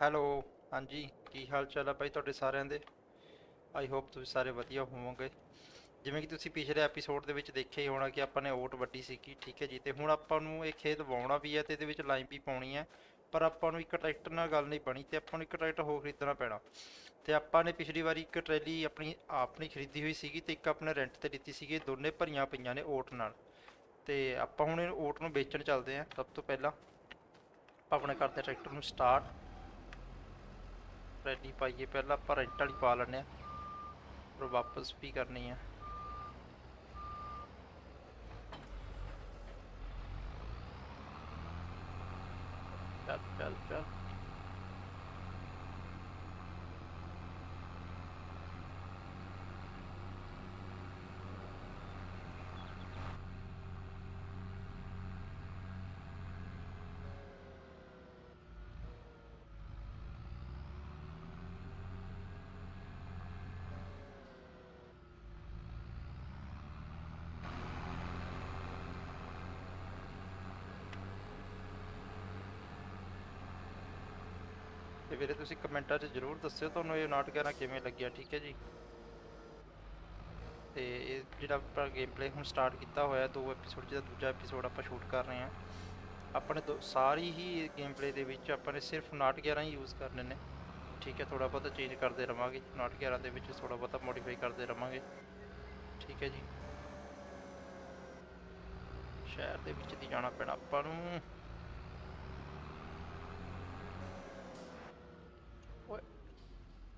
Hello ਹਾਂਜੀ, ਕੀ ਹਾਲ ਚਾਲ ਹੈ ਭਾਈ ਤੁਹਾਡੇ ਸਾਰਿਆਂ ਦੇ? ਆਈ ਹੋਪ ਤੁਸੀਂ ਸਾਰੇ ਵਧੀਆ ਹੋਵੋਗੇ। ਜਿਵੇਂ ਕਿ ਤੁਸੀਂ ਪਿਛਲੇ ਐਪੀਸੋਡ ਦੇ ਵਿੱਚ ਦੇਖਿਆ ਹੀ ਹੋਣਾ ਕਿ ਆਪਾਂ ਨੇ ਓਟ ਵੱਡੀ ਸੀਗੀ, ਠੀਕ ਹੈ ਜੀ, ਤੇ ਹੁਣ ਆਪਾਂ ਨੂੰ ਇਹ ਖੇਤ ਵਾਉਣਾ ਵੀ ਹੈ ਤੇ ਇਹਦੇ ਵਿੱਚ ਲਾਈਨ ਵੀ ਪਾਉਣੀ ਹੈ, ਪਰ ਆਪਾਂ ਨੂੰ ਇੱਕ ਟਰੈਕਟਰ ਨਾਲ ਗੱਲ ਨਹੀਂ ਬਣੀ ਤੇ ਆਪਾਂ ਨੂੰ ਇੱਕ ਟਰੈਕਟਰ ਹੋਰ ਖਰੀਦਣਾ ਪੈਣਾ। ਤੇ ਆਪਾਂ ਨੇ ਪਿਛਲੀ ਵਾਰੀ ਇੱਕ ਟਰੈਲੀ ਆਪਣੀ ਆਪਣੀ ਖਰੀਦੀ ਹੋਈ ਸੀਗੀ ਤੇ ਇੱਕ ਆਪਣੇ ਰੈਂਟ ਤੇ ਦਿੱਤੀ ਸੀਗੀ ਦੋਨੇ ਭਰੀਆਂ ਪਈਆਂ ਨੇ ਓਟ ਨਾਲ। ਤੇ ਆਪਾਂ ਹੁਣ ਇਹ ਓਟ ਨੂੰ ਵੇਚਣ ਚੱਲਦੇ ਆਂ ਸਭ ਤੋਂ ਪਹਿਲਾਂ ਆਪਾਂ ਆਪਣੇ ਕਰਦੇ ਟਰੈਕਟਰ ਨੂੰ ਸਟਾਰਟ ਰੈਡੀ ਪਾਈਏ ਪਹਿਲਾਂ ਆਪਾਂ ਰੈਂਟ ਵਾਲੀ ਪਾ ਲੈਂਦੇ ਆ ਫਿਰ ਵਾਪਸ ਵੀ ਕਰਨੀ ਆ ਚੱਲ ਚੱਲ ਚੱਲ ਤੇ ਵੀਰੇ ਤੁਸੀਂ ਕਮੈਂਟਾਂ 'ਚ ਜਰੂਰ ਦੱਸਿਓ ਤੁਹਾਨੂੰ ਇਹ ਨਾਟ ਕਹਿਣਾ ਕਿਵੇਂ ਲੱਗਿਆ, ਠੀਕ ਹੈ ਜੀ? ਤੇ ਇਹ ਜਿਹੜਾ ਆਪਾਂ ਗੇਮ ਪਲੇ ਹੁਣ ਸਟਾਰਟ ਕੀਤਾ ਹੋਇਆ, ਦੋ ਐਪੀਸੋਡ ਜਿਹਦਾ ਦੂਜਾ ਐਪੀਸੋਡ ਆਪਾਂ ਸ਼ੂਟ ਕਰ ਰਹੇ ਹਾਂ। ਆਪਣੇ ਦੋ ਸਾਰੀ ਹੀ ਗੇਮ ਪਲੇ ਦੇ ਵਿੱਚ ਆਪਾਂ ਨੇ ਸਿਰਫ ਨਾਟ 11 ਹੀ ਯੂਜ਼ ਕਰਨੇ ਨੇ। ਠੀਕ ਹੈ ਥੋੜਾ ਬਹੁਤਾ ਚੇਂਜ ਕਰਦੇ ਰਵਾਂਗੇ ਨਾਟ 11 ਦੇ ਵਿੱਚ ਥੋੜਾ ਬਹੁਤਾ ਮੋਡੀਫਾਈ ਕਰਦੇ ਰਵਾਂਗੇ। ਠੀਕ ਹੈ ਜੀ। ਸ਼ਹਿਰ ਦੇ ਵਿੱਚ ਦੀ ਜਾਣਾ ਪੈਣਾ ਆਪਾਂ ਨੂੰ।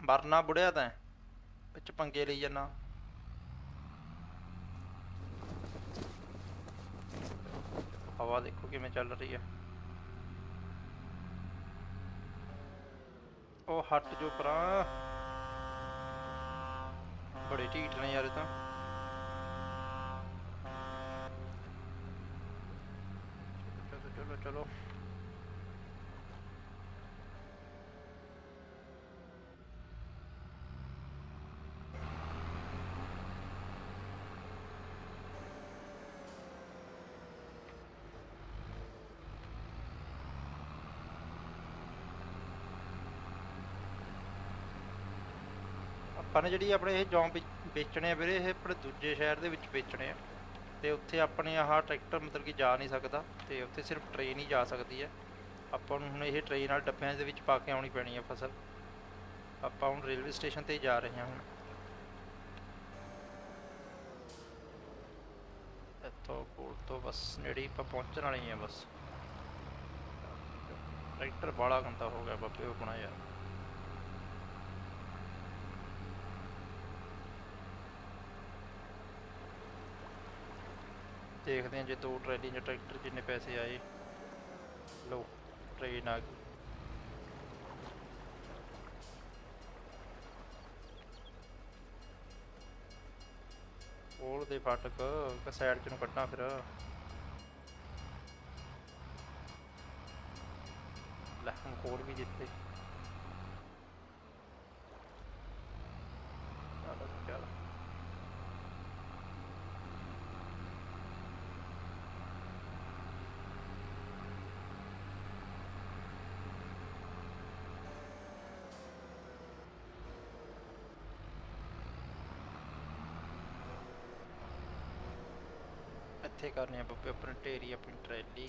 ਮਰਨਾ ਬੁੜਿਆ ਤੈਂ ਵਿੱਚ ਪੰਗੇ ਲਈ ਜਾਨਾ ਹਵਾ ਦੇਖੋ ਕਿਵੇਂ ਚੱਲ ਰਹੀ ਹੈ ਉਹ ਹੱਟ ਜੋ ਪਰਾਂ ਬੜੇ ਢੀਠ ਨੇ ਯਾਰ ਇਹ ਤਾਂ ਆਪਾਂ ਨੇ ਜਿਹੜੀ ਆਪਣੇ ਇਹ ਜੌਂ ਵੇਚ- ਵੇਚਣੇ ਆ ਵੀਰੇ, ਇਹ ਆਪਣੇ ਦੂਜੇ ਸ਼ਹਿਰ ਦੇ ਵਿੱਚ ਵੇਚਣੇ ਆ। ਤੇ ਉੱਥੇ ਆਪਣੇ ਆਹ ਟਰੈਕਟਰ ਮਤਲਬ ਕਿ ਜਾ ਨਹੀਂ ਸਕਦਾ ਤੇ ਉੱਥੇ ਸਿਰਫ ਟ੍ਰੇਨ ਹੀ ਜਾ ਸਕਦੀ ਹੈ। ਆਪਾਂ ਨੂੰ ਹੁਣ ਇਹ ਟ੍ਰੇਨ ਨਾਲ ਡੱਬਿਆਂ ਦੇ ਵਿੱਚ ਪਾ ਕੇ ਆਉਣੀ ਪੈਣੀ ਹੈ ਫਸਲ। ਆਪਾਂ ਹੁਣ ਰੇਲਵੇ ਸਟੇਸ਼ਨ ਤੇ ਜਾ ਰਹੇ ਹਾਂ ਹੁਣ। ਇੱਥੋਂ ਕੋਲ ਤੋਂ ਬਸ ਨੇੜੇ ਆਪਾਂ ਪਹੁੰਚਣ ਵਾਲੇ ਹਾਂ ਆ ਬਸ। ਟਰੈਕਟਰ ਬਾਲਾ ਗੰਦਾ ਹੋ ਗਿਆ ਬੱਬੇ ਆਪਣਾ ਯਾਰ। ਦੇਖਦੇ ਹਾਂ ਜੇ ਦੋ ਟਰੈਲੀ ਜਾਂ ਟਰੈਕਟਰ ਜਿੰਨੇ ਪੈਸੇ ਆਏ। ਲੋ ਟ੍ਰੇਨ ਆ ਗਈ ਕੋਲ ਦੇ ਫਾਟਕ ਕਿ ਸਾਈਡ ਚ ਨੂੰ ਕੱਟਾਂ ਫਿਰ। ਲੈ, ਹੁਣ ਕੋਲ ਵੀ ਦਿੱਤੇ ਚਲੋ ਚਲੋ ਇੱਥੇ ਕਰਨੇ ਆ ਬੱਬੇ, ਆਪਣੀ ਢੇਰੀ, ਆਪਣੀ ਟਰੈਲੀ।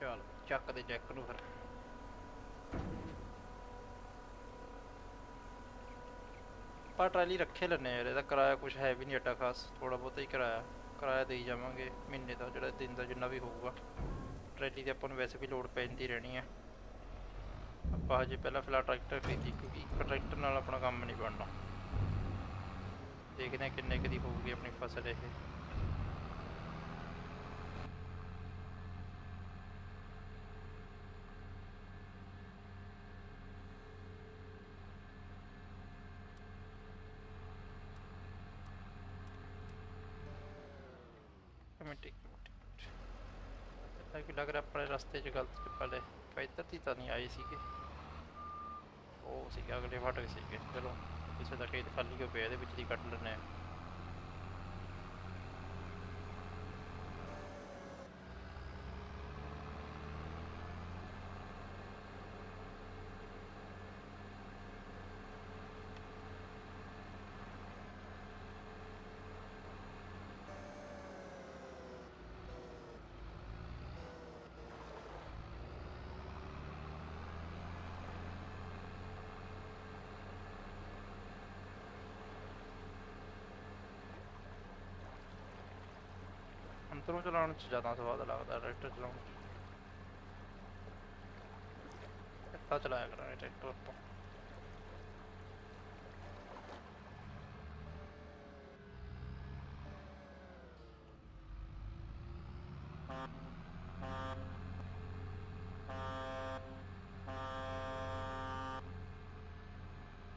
ਚਲ, ਚੱਕ ਦੇ ਜੈਕ ਨੂੰ ਫਿਰ। ਆਪਾਂ ਟਰਾਲੀ ਰੱਖੇ ਲੈਣੇ ਯਾਰ, ਇਹਦਾ ਕਿਰਾਇਆ ਕੁਝ ਹੈ ਵੀ ਨਹੀਂ ਏਡਾ ਖਾਸ ਥੋੜਾ ਬਹੁਤਾ ਹੀ ਕਿਰਾਇਆ। ਕਿਰਾਇਆ ਦੇਈ ਜਾਵਾਂਗੇ ਮਹੀਨੇ ਦਾ, ਜਿਹੜਾ ਦਿਨ ਦਾ ਜਿੰਨਾ ਵੀ ਹੋਊਗਾ। ਟਰੈਲੀ ਦੀ ਆਪਾਂ ਨੂੰ ਵੈਸੇ ਵੀ ਲੋਡ ਪੈਂਦੀ ਰਹਿਣੀ ਆ। ਆਪਾਂ ਹਜੇ ਪਹਿਲਾਂ ਫਿਲਹਾਲ ਟਰੈਕਟਰ ਖਰੀਦੀ ਕਿਉਂਕਿ ਟਰੈਕਟਰ ਨਾਲ ਆਪਣਾ ਕੰਮ ਨਹੀਂ ਬਣਨਾ। देखने हैं किन्ने करीब होगी अपनी फ़सल ये लग रहा अपने रस्ते च गलत पहले पैदल ही तो नहीं आए ओ सी अगले फाटक चलो ਕਿਸੇ ਦਾ ਖੇਤ ਖਾਲੀ ਹੋ ਪਿਆ ਇਹਦੇ ਵਿੱਚ ਦੀ ਕੱਟ ਲੈਣੇ ਆ। ਨੂੰ ਚਲਾਉਣ 'ਚ ਜ਼ਿਆਦਾ ਸਵਾਦ ਲੱਗਦਾ ਟਰੈਕਟਰ ਚਲਾਉਣ 'ਚ ਇੱਦਾਂ ਚਲਾਇਆ ਕਰਾਂਗੇ ਟਰੈਕਟਰ ਆਪਾਂ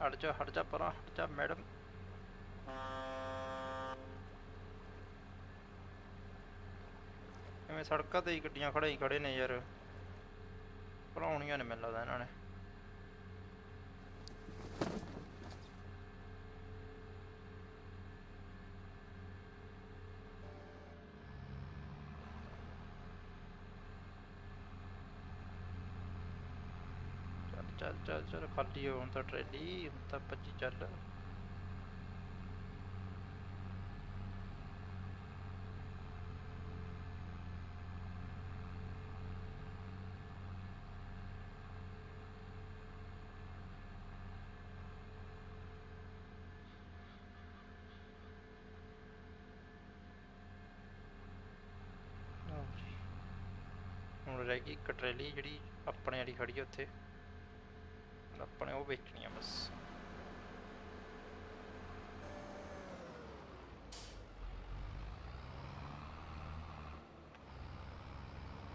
ਹਟ ਜਾ ਹਟ ਜਾ ਪਰਾਂ ਹਟ ਜਾ ਮੈਡਮ ਐਵੇਂ ਸੜਕਾਂ ਤੇ ਹੀ ਗੱਡੀਆਂ ਖੜਾਈ ਖੜੇ ਨੇ ਯਾਰ ਭਰਾਉਣੀਆਂ ਨੇ ਮੈਨੂੰ ਲੱਗਦਾ ਇਹਨਾਂ ਨੇ ਚੱਲ ਚੱਲ ਚੱਲ ਚੱਲ ਖਾਲੀ ਹੋ ਹੁਣ ਤਾਂ ਟਰੈਲੀ ਹੁਣ ਤਾਂ ਭੱਜੀ ਚੱਲ ਰਹਿ ਗਈ ਇੱਕ ਟਰੈਲੀ ਜਿਹੜੀ ਆਪਣੇ ਵਾਲੀ ਖੜੀ ਆ ਉੱਥੇ ਹੁਣ ਆਪਣੇ ਉਹ ਵੇਚਣੀ ਆ ਬਸ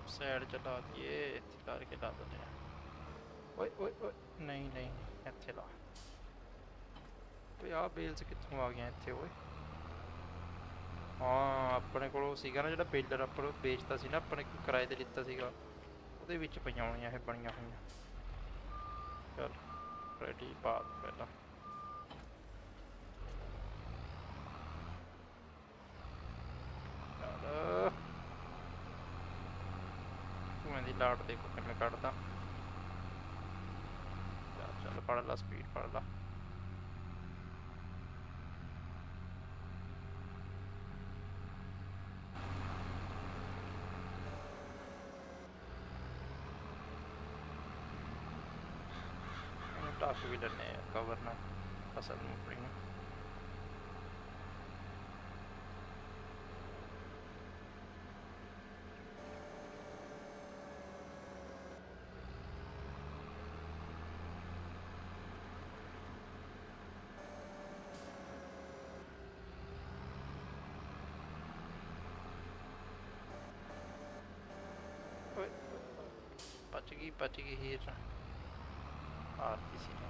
ਸਾਈਡ ਚਲਾ ਦਈਏ ਇੱਥੇ ਕਰਕੇ ਲਾ ਦਿੰਦੇ ਆ ਓਏ ਓਏ ਓਏ ਨਹੀਂ ਨਹੀਂ ਇੱਥੇ ਲਾ ਓਏ ਆ ਬੇਲਸ ਕਿੱਥੋਂ ਆ ਗਿਆ ਇੱਥੇ ਓਏ ਹਾਂ, ਆਪਣੇ ਕੋਲ ਉਹ ਸੀਗਾ ਨਾ ਜਿਹੜਾ ਬੇਲਰ ਆਪਾਂ ਨੂੰ ਵੇਚਤਾ ਸੀ ਨਾ, ਆਪਣੇ ਕਿਰਾਏ ਤੇ ਲਿੱਤਾ ਸੀਗਾ। ਉਹਦੇ ਵਿੱਚ ਪਈਆਂ ਹੋਣੀਆਂ ਇਹ ਬਣੀਆਂ ਹੋਈਆਂ। ਚਲ ਰੈਡੀ ਪਾ ਪਹਿਲਾਂ। ਧੂਆਂ ਦੀ ਲਾਟ ਦੇਖੋ ਕਿਵੇਂ ਕੱਢਦਾ। ਚੱਲ ਚੱਲ ਫੜ ਲਾ ਸਪੀਡ ਫੜ ਲਾ। टॉप व्हीलर ने कवर में फ़सल मुड़ी है पचगी पचगी ही रहा artis ini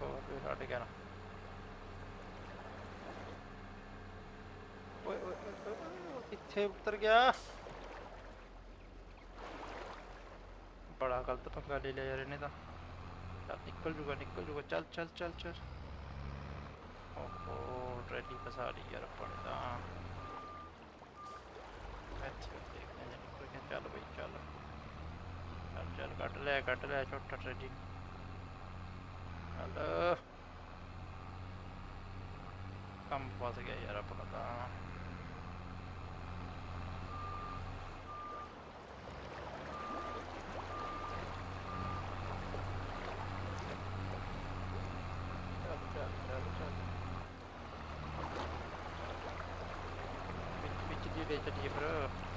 På vi hörde gärna. ओए ओए पीछे उतर गया बड़ा गलत पंगा ले लिया यार इन्हें तो निकल जुगा निकल जुगा चल चल चल चल ओहो ट्रैली फसा रही यार पड़ता देखने चलो भाई चलो चल चल कट ले कट ले छोटा trolley Hello. I'm about to get you up on that. Thank you, bro.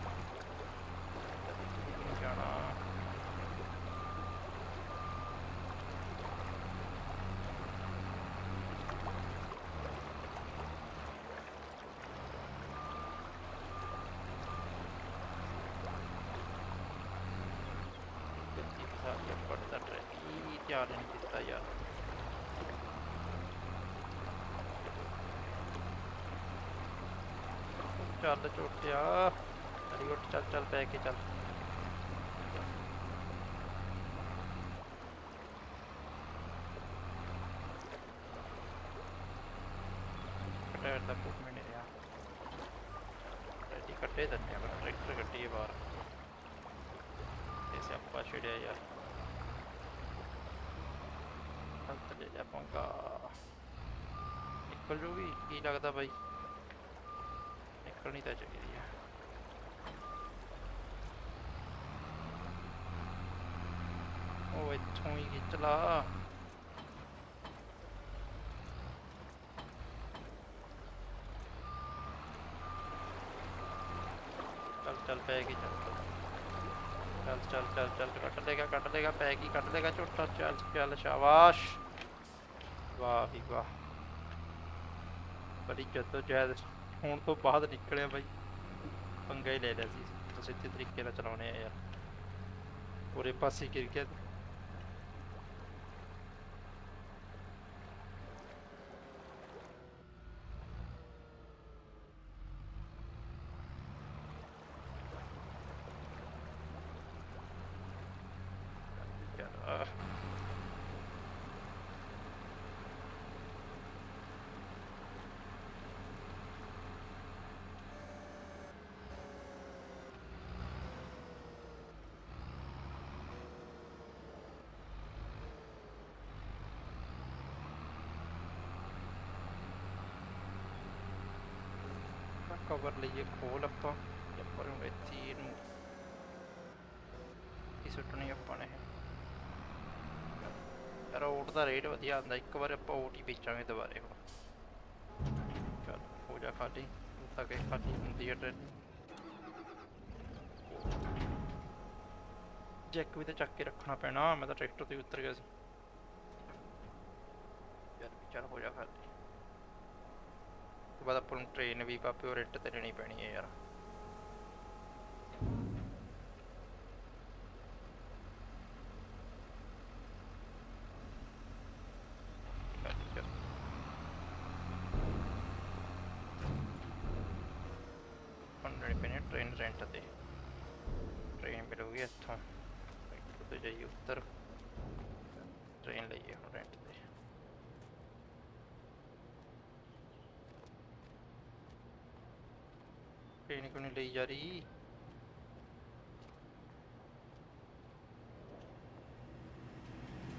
ਟਰੈਕੀ ਧਿਆਨ ਨਹੀਂ ਦਿੱਤਾ ਯਾਰ ਚੱਲ ਝੋਟਿਆ ਅੜੀ ਉੱਠ ਚੱਲ ਚੱਲ ਪੈ ਕੇ ਚੱਲ ਨਿਕਲ ਜੂਗੀ ਕੀ ਲੱਗਦਾ ਬਾਈ ਨਿਕਲਣੀ ਤਾਂ ਚਾਹੀਦੀ ਆ ਉਹ ਇੱਥੋਂ ਹੀ ਖਿੱਚ ਲਾ ਚੱਲ ਚੱਲ ਪੈ ਗਈ ਚੱਲ ਚੱਲ ਚੱਲ ਚੱਲ ਚੱਲ ਕੱਟ ਲੇਗਾ ਕੱਟ ਲੇਗਾ ਪੈ ਗਈ ਕੱਟ ਲੇਗਾ ਝੋਟਾ ਚੱਲ ਚੱਲ ਸ਼ਾਬਾਸ਼ ਵਾਹ ਵੀ ਵਾਹ ਬੜੀ ਜਦੋਂ ਜੈਦ ਹੁਣ ਤੋਂ ਬਾਅਦ ਨਿਕਲਿਆ ਬਾਈ। ਪੰਗਾ ਹੀ ਲੈ ਲਿਆ ਸੀ। ਤੁਸੀਂ ਸਿੱਧੇ ਤਰੀਕੇ ਨਾਲ ਚਲਾਉਣੇ ਆ ਯਾਰ। ਪੂਰੇ ਪਾਸੇ ਗਿਰ ਗਿਆ। ਕਵਰ ਲਈਏ ਖੋਲ ਆਪਾਂ ਤੇ ਆਪਾਂ ਨੂੰ ਇੱਥੇ ਹੀ ਇਹਨੂੰ ਕੀ ਸੁੱਟਣੀ ਆਪਾਂ ਨੇ ਯਾਰ ਓਟ ਦਾ ਰੇਟ ਵਧੀਆ ਆਉਂਦਾ ਇੱਕ ਵਾਰ ਆਪਾਂ ਓਟ ਹੀ ਵੇਚਾਂਗੇ ਦੁਬਾਰੇ ਹੁਣ ਚੱਲ ਹੋ ਜਾ ਖਾਲੀ ਤਾਂ ਕਿ ਖਾਲੀ ਹੁੰਦੀ ਹੈ ਟ੍ਰੇਨ ਜੈਕ ਵੀ ਤਾਂ ਚੱਕ ਕੇ ਰੱਖਣਾ ਪੈਣਾ ਮੈਂ ਤਾਂ ਟਰੈਕਟਰ ਤੇ ਹੀ ਉਤਰ ਗਿਆ ਸੀ ਚੱਲ ਵੀ ਚੱਲ ਹੋ ਜਾ ਖਾਲੀ ਤੋਂ ਬਾਅਦ ਆਪਾਂ ਨੂੰ ਟ੍ਰੇਨ ਵੀ ਪਾਪੇ ਉਹ ਰੈਂਟ ਤੇ ਲੈਣੀ ਪੈਣੀ ਹੈ ਯਾਰ ਚੱਲ, ਚੱਲ। ਆਪਾਂ ਨੂੰ ਲੈਣੀ ਪੈਣੀ ਹੈ ਟ੍ਰੇਨ ਰੈਂਟ ਤੇ ਟ੍ਰੇਨ ਮਿਲੂਗੀ ਇੱਥੋਂ ट्रेन क्यों नहीं ले जा रही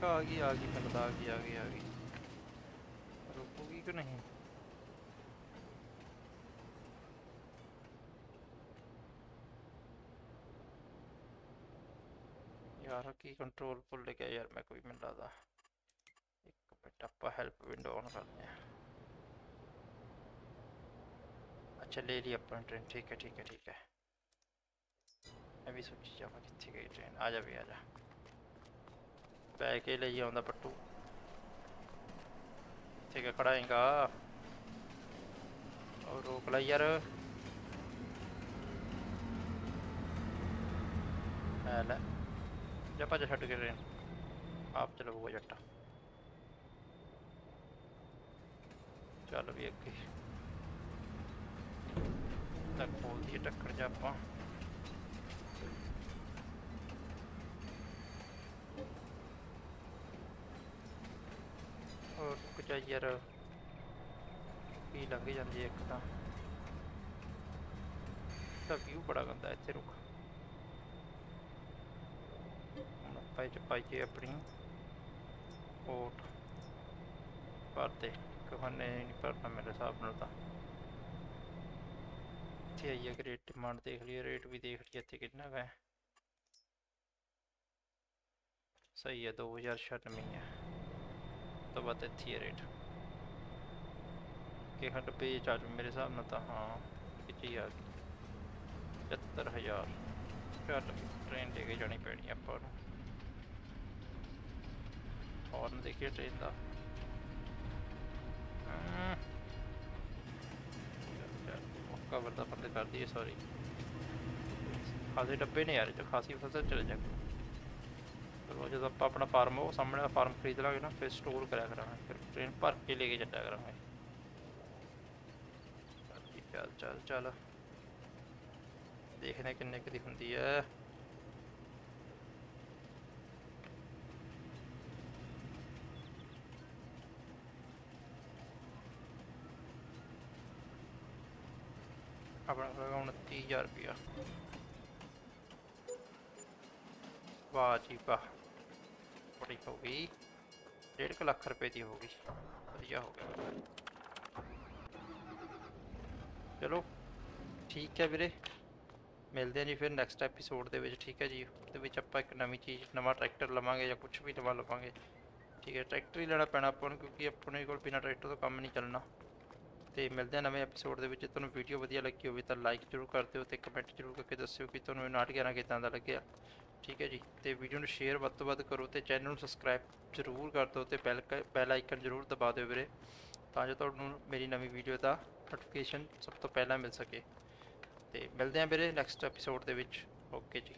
आ गई आ गई मतलब आ गई आ गई आ गई रुकोगी क्यों नहीं यार की कंट्रोल पर लेके यार मैं कोई मिला था एक मिनट हेल्प विंडो ऑन करते हैं अच्छा ले ली अपन ट्रेन। ठीक है ठीक है ठीक है। मैं भी सोची जावा कितनी गई ट्रेन। आ जा भी आ जा के ले आंदा पट्टू। ठीक है, खड़ा हैगा और रोक ला यार। ले। जा भज छड़ के ट्रेन। आप चलोगा जट्टा चल भी अगे ਤੱਕ ਖੋਲਦੀ ਹੈ ਟੱਕਰ ਜਾ ਆਪਾਂ। ਔਰ ਰੁਕ ਯਾਰ। ਕੀ ਲੰਘ ਜਾਂਦੀ ਹੈ ਇੱਕ ਤਾਂ। ਤਾਂ ਵਿਊ ਬੜਾ ਗੰਦਾ ਇੱਥੇ ਰੁਕ ਹੁਣ ਆਪਾਂ ਇਹ ਪਾਈਏ ਆਪਣੀ ਓਟ ਭਰਦੇ ਕਹਨੇ ਨਹੀਂ ਭਰਨਾ ਮੇਰੇ ਹਿਸਾਬ ਨਾਲ ਤਾਂ। ਇੱਥੇ ਆਈਏ ਕਿ ਰੇਟ ਡਿਮਾਂਡ ਦੇਖ ਲਈਏ ਰੇਟ ਵੀ ਦੇਖ ਲਈਏ ਇੱਥੇ ਕਿੰਨਾ ਕੁ ਹੈ ਸਹੀ ਹੈ 2096 ਹੈ ਤੋਂ ਬਾਅਦ ਇੱਥੇ ਹੀ ਹੈ ਰੇਟ ਕਿ ਹੱਡ ਪੇ ਚੱਲ ਮੇਰੇ ਹਿਸਾਬ ਨਾਲ ਤਾਂ ਹਾਂ ਵਿੱਚ ਹੀ ਆ ਗਈ 70000 ਚੱਲ ਟ੍ਰੇਨ ਲੈ ਕੇ ਜਾਣੀ ਪੈਣੀ ਆਪਾਂ ਨੂੰ कवर तो पतले कर दिए सॉरी खासे डब्बे ने यार जो खासी फ़सल चले जाए चलो तो जब आप अपना फार्म हो सामने का फार्म खरीद लागे ना, फिर स्टोर करा करा फिर ट्रेन भर के लेके जाया करा चल चल चल देखने किन्ने की होंगी है। ਜੀ, ਚੱਲ ਚੱਲ ਚੱਲ ਦੇਖਦੇ ਹਾਂ ਕਿੰਨੇ ਕੁ ਦੀ ਹੁੰਦੀ ਹੈ ਆਪਣਾ ਹੋਏਗਾ 29000 ਰੁਪਇਆ ਵਾਹ ਜੀ ਵਾਹ ਬੜੀ ਹੋ ਗਈ ਡੇਢ ਕੁ ਲੱਖ ਰੁਪਏ ਦੀ ਹੋ ਗਈ ਵਧੀਆ ਹੋ ਗਿਆ ਚਲੋ ਠੀਕ ਹੈ ਵੀਰੇ ਮਿਲਦੇ ਹਾਂ ਜੀ ਫਿਰ ਨੈਕਸਟ ਐਪੀਸੋਡ ਦੇ ਵਿੱਚ ਠੀਕ ਹੈ ਜੀ ਉਹਦੇ ਵਿੱਚ ਆਪਾਂ ਇੱਕ ਨਵੀਂ ਚੀਜ਼ ਨਵਾਂ ਟਰੈਕਟਰ ਲਵਾਂਗੇ ਜਾਂ ਕੁਝ ਵੀ ਨਵਾਂ ਲਵਾਂਗੇ ਠੀਕ ਹੈ ਟਰੈਕਟਰ ਹੀ ਲੈਣਾ ਪੈਣਾ ਆਪਾਂ ਨੂੰ ਕਿਉਂਕਿ ਆਪਣੇ ਕੋਲ ਬਿਨਾਂ ਟਰੈਕਟਰ ਤੋਂ ਕੰਮ ਨਹੀਂ ਚੱਲਣਾ ਤੇ ਮਿਲਦੇ ਹਾਂ ਨਵੇਂ ਐਪੀਸੋਡ ਦੇ ਵਿੱਚ। ਜੇ ਤੁਹਾਨੂੰ ਵੀਡੀਓ ਵਧੀਆ ਲੱਗੀ ਹੋਵੇ ਤਾਂ ਲਾਈਕ ਜ਼ਰੂਰ ਕਰ ਦਿਓ ਤੇ ਕਮੈਂਟ ਜ਼ਰੂਰ ਕਰਕੇ ਦੱਸਿਓ ਕਿ ਤੁਹਾਨੂੰ ਇਹ ਨਾਟ 11 ਕਿਦਾਂ ਦਾ ਲੱਗਿਆ। ਠੀਕ ਹੈ ਜੀ? ਤੇ ਵੀਡੀਓ ਨੂੰ ਸ਼ੇਅਰ ਵੱਧ ਤੋਂ ਵੱਧ ਕਰੋ ਤੇ ਚੈਨਲ ਨੂੰ ਸਬਸਕ੍ਰਾਈਬ ਜ਼ਰੂਰ ਕਰ ਦਿਓ ਤੇ ਬੈਲ ਬੈਲ ਆਈਕਨ ਜ਼ਰੂਰ ਦਬਾ ਦਿਓ ਵੀਰੇ ਤਾਂ ਜੋ ਤੁਹਾਨੂੰ ਮੇਰੀ ਨਵੀਂ ਵੀਡੀਓ ਦਾ ਨੋਟੀਫਿਕੇਸ਼ਨ ਸਭ ਤੋਂ ਪਹਿਲਾਂ ਮਿਲ ਸਕੇ। ਤੇ ਮਿਲਦੇ ਹਾਂ ਵੀਰੇ ਨੈਕਸਟ ਐਪੀਸੋਡ ਦੇ ਵਿੱਚ। ਓਕੇ ਜੀ।